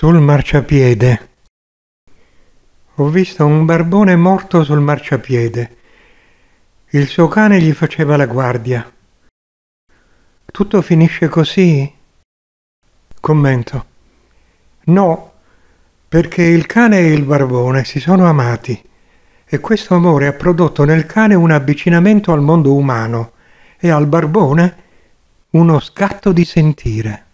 sul marciapiede. Ho visto un barbone morto sul marciapiede. Il suo cane gli faceva la guardia. Tutto finisce così? Commento. No, perché il cane e il barbone si sono amati e questo amore ha prodotto nel cane un avvicinamento al mondo umano e al barbone uno scatto di sentire.